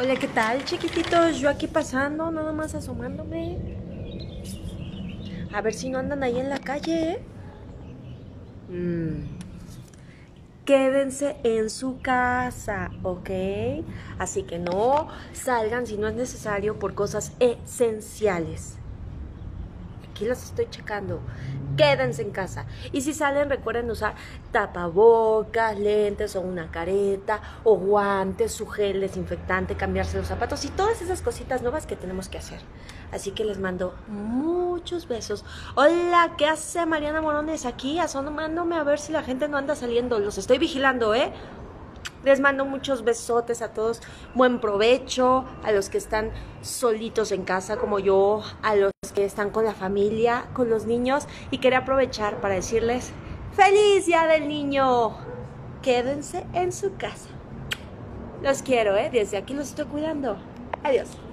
Hola, ¿qué tal, chiquititos? Yo aquí pasando, nada más asomándome. A ver si no andan ahí en la calle. Mm. Quédense en su casa, ¿ok? Así que no salgan si no es necesario por cosas esenciales aquí las estoy checando. Quédense en casa. Y si salen, recuerden usar tapabocas, lentes o una careta o guantes, su gel desinfectante, cambiarse los zapatos y todas esas cositas nuevas que tenemos que hacer. Así que les mando muchos besos. Hola, ¿qué hace Mariana Morones aquí? Asomándome a ver si la gente no anda saliendo. Los estoy vigilando, ¿eh? Les mando muchos besotes a todos. Buen provecho a los que están solitos en casa como yo, a los que están con la familia, con los niños. Y quería aprovechar para decirles, feliz día del niño. Quédense en su casa. Los quiero, ¿eh? Desde aquí los estoy cuidando. Adiós.